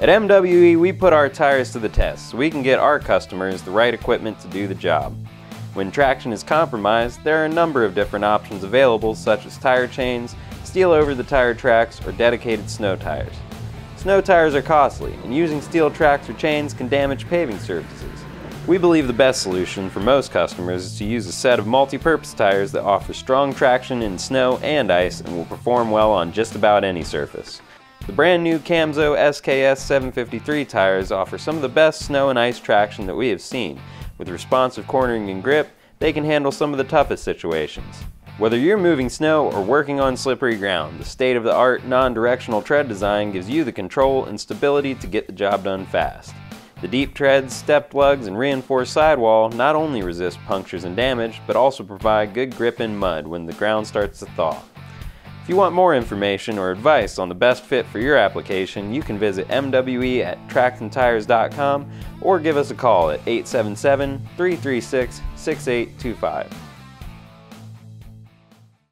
At MWE, we put our tires to the test so we can get our customers the right equipment to do the job. When traction is compromised, there are a number of different options available such as tire chains, steel over the tire tracks, or dedicated snow tires. Snow tires are costly, and using steel tracks or chains can damage paving surfaces. We believe the best solution for most customers is to use a set of multi-purpose tires that offer strong traction in snow and ice and will perform well on just about any surface. The brand new Camso SKS 753 tires offer some of the best snow and ice traction that we have seen. With responsive cornering and grip, they can handle some of the toughest situations. Whether you're moving snow or working on slippery ground, the state-of-the-art non-directional tread design gives you the control and stability to get the job done fast. The deep treads, stepped lugs, and reinforced sidewall not only resist punctures and damage, but also provide good grip in mud when the ground starts to thaw. If you want more information or advice on the best fit for your application, you can visit MWE at tracksandtires.com or give us a call at 877 336 6825.